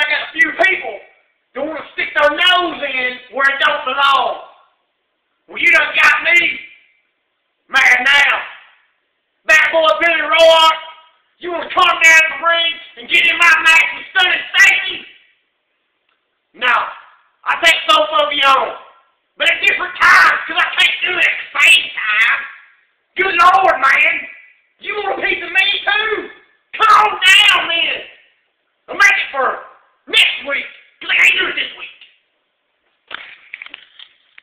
I got a few people that want to stick their nose in where it don't belong. Well, you done got me mad now. bad boy Billy Roark, you want to come down the ring and get in my match with Stunning Stacy? No, I take both of you on. But at different times, because I can't do it at the same time. Good Lord, man. You want a piece of me, too? Calm down, man.